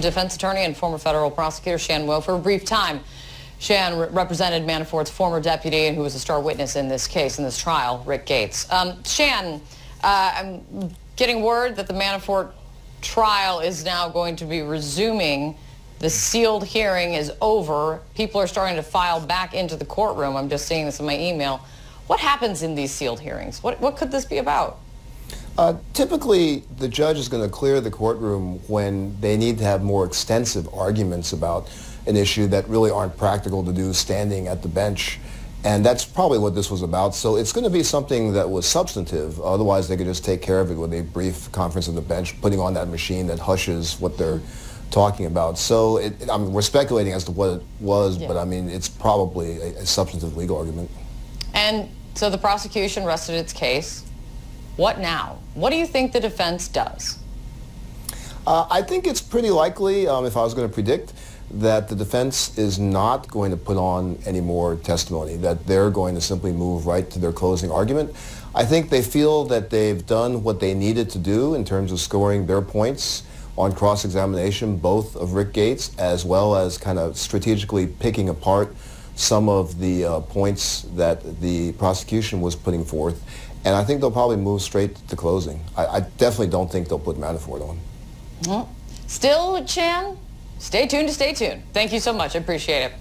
Defense attorney and former federal prosecutor Shan Wu for a brief time. Shan re represented Manafort's former deputy and who was a star witness in this case, in this trial, Rick Gates. Um, Shan, uh, I'm getting word that the Manafort trial is now going to be resuming. The sealed hearing is over. People are starting to file back into the courtroom. I'm just seeing this in my email. What happens in these sealed hearings? What, what could this be about? Uh, typically, the judge is going to clear the courtroom when they need to have more extensive arguments about an issue that really aren't practical to do standing at the bench. And that's probably what this was about. So it's going to be something that was substantive. Otherwise, they could just take care of it with a brief conference on the bench, putting on that machine that hushes what they're talking about. So it, I mean, we're speculating as to what it was, yeah. but I mean, it's probably a, a substantive legal argument. And so the prosecution rested its case. What now? What do you think the defense does? Uh, I think it's pretty likely, um, if I was going to predict, that the defense is not going to put on any more testimony, that they're going to simply move right to their closing argument. I think they feel that they've done what they needed to do in terms of scoring their points on cross-examination, both of Rick Gates as well as kind of strategically picking apart some of the uh, points that the prosecution was putting forth. And I think they'll probably move straight to closing. I, I definitely don't think they'll put Manafort on. Well, still, Shan, stay tuned to stay tuned. Thank you so much. I appreciate it.